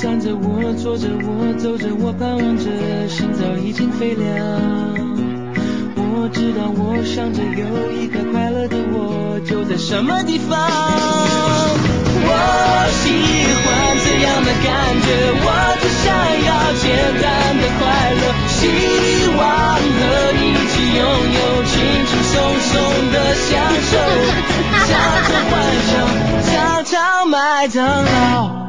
站着我，坐着我，走着我，盼望着，心早已经飞了。我知道，我想着有一个快乐的我，就在什么地方。我喜欢这样的感觉，我只想要简单的快乐，希望和你一起拥有轻轻松松的享受，下着幻想，尝尝麦当劳。